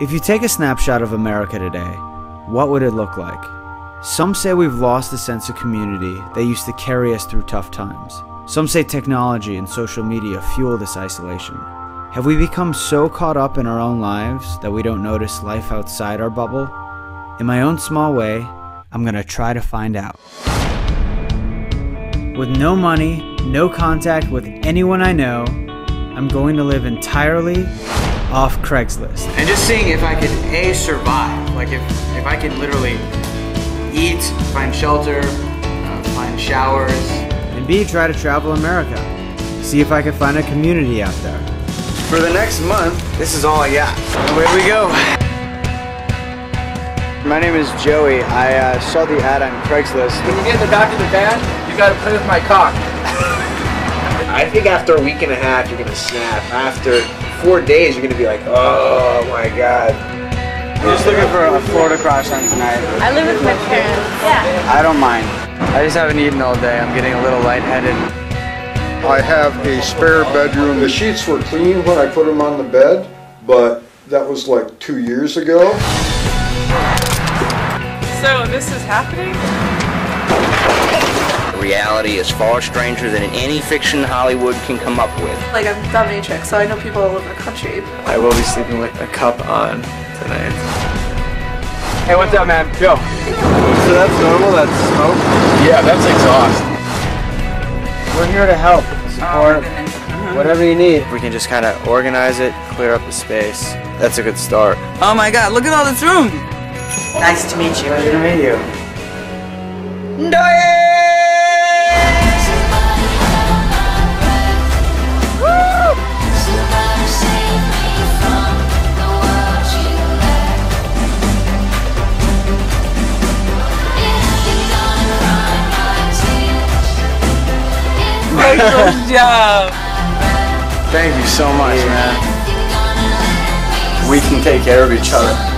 If you take a snapshot of America today, what would it look like? Some say we've lost the sense of community that used to carry us through tough times. Some say technology and social media fuel this isolation. Have we become so caught up in our own lives that we don't notice life outside our bubble? In my own small way, I'm gonna try to find out. With no money, no contact with anyone I know, I'm going to live entirely off Craigslist. And just seeing if I could A, survive. Like if, if I could literally eat, find shelter, uh, find showers. And B, try to travel America. See if I can find a community out there. For the next month, this is all I got. Away we go. My name is Joey. I uh, saw the ad on Craigslist. When you get in the back of the van, you gotta play with my cock. I think after a week and a half, you're gonna snap. After four days, you're gonna be like, oh my god. I'm just looking for a Florida crush on tonight. I live with my parents. Yeah. I don't mind. I just haven't eaten all day. I'm getting a little lightheaded. I have a spare bedroom. The sheets were clean when I put them on the bed, but that was like two years ago. So this is happening? Reality is far stranger than any fiction Hollywood can come up with. Like I'm dominatrix, so I know people all over the country. I will be sleeping with a cup on tonight. Hey, what's up, man? Yo. So that's normal, that's smoke? Yeah, that's exhaust. We're here to help, oh, support, mm-hmm. whatever you need. We can just kind of organize it, clear up the space. That's a good start. Oh my god, look at all this room! Nice to meet you. Pleasure to meet you. Good job! Thank you so much, man. We can take care of each other.